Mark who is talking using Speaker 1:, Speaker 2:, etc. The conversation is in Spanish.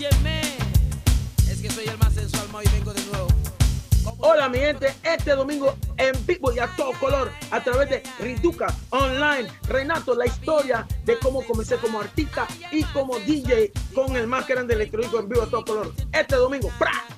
Speaker 1: Es que soy el más sensual, y vengo de nuevo.
Speaker 2: Hola mi gente, este domingo en vivo y a todo color a través de Rituca Online. Renato, la historia de cómo comencé como artista y como DJ con el más grande electrónico en vivo a todo color. Este domingo, ¡pra!